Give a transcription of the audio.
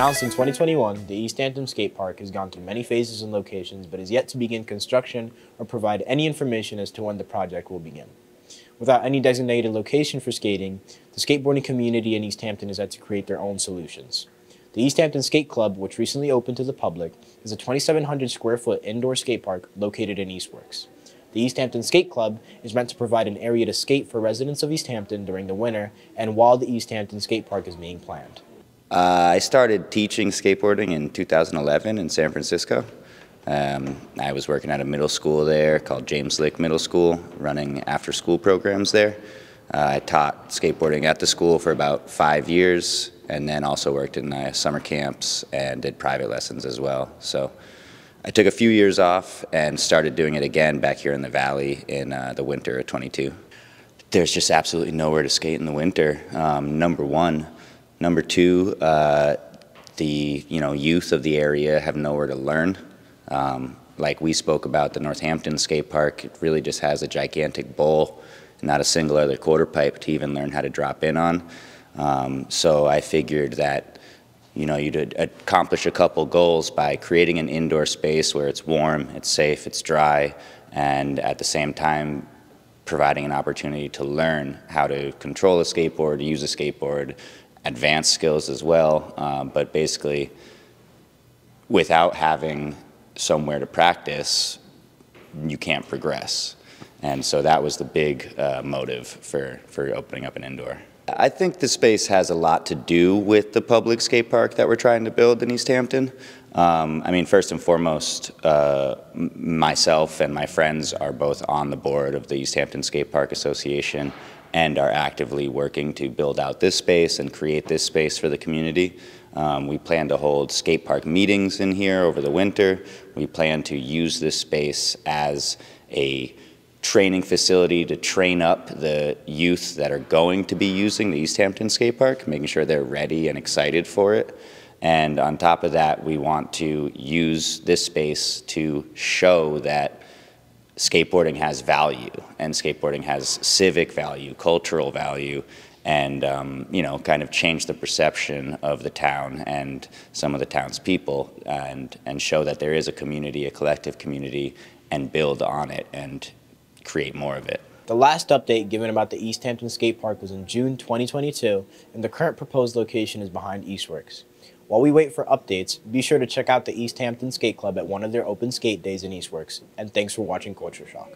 Announced in 2021, the Easthampton Skate Park has gone through many phases and locations, but is yet to begin construction or provide any information as to when the project will begin. Without any designated location for skating, the skateboarding community in Easthampton is set to create their own solutions. The Easthampton Skate Club, which recently opened to the public, is a 2,700 square foot indoor skate park located in Eastworks. The Easthampton Skate Club is meant to provide an area to skate for residents of Easthampton during the winter and while the Easthampton Skate Park is being planned. Uh, I started teaching skateboarding in 2011 in San Francisco. Um, I was working at a middle school there called James Lick Middle School, running after school programs there. Uh, I taught skateboarding at the school for about five years and then also worked in uh, summer camps and did private lessons as well. So I took a few years off and started doing it again back here in the valley in uh, the winter of 22. There's just absolutely nowhere to skate in the winter, um, number one. Number two, uh, the you know youth of the area have nowhere to learn. Um, like we spoke about the Northampton skate park, it really just has a gigantic bowl, not a single other quarter pipe to even learn how to drop in on. Um, so I figured that you know you'd accomplish a couple goals by creating an indoor space where it's warm, it's safe, it's dry, and at the same time providing an opportunity to learn how to control a skateboard, use a skateboard, advanced skills as well, um, but basically without having somewhere to practice, you can't progress. And so that was the big uh, motive for, for opening up an indoor. I think the space has a lot to do with the public skate park that we're trying to build in Easthampton. Um, I mean, first and foremost, uh, myself and my friends are both on the board of the Easthampton Skate Park Association and are actively working to build out this space and create this space for the community. Um, we plan to hold skate park meetings in here over the winter. We plan to use this space as a training facility to train up the youth that are going to be using the Easthampton skate park, making sure they're ready and excited for it. And on top of that, we want to use this space to show that skateboarding has value and skateboarding has civic value, cultural value, and um, you know, kind of change the perception of the town and some of the town's people, and and show that there is a community, a collective community, and build on it and create more of it. The last update given about the Easthampton Skate Park was in June 2022, and the current proposed location is behind Eastworks. While we wait for updates, be sure to check out the Easthampton Skate Club at one of their open skate days in Eastworks. And thanks for watching Culture Shock.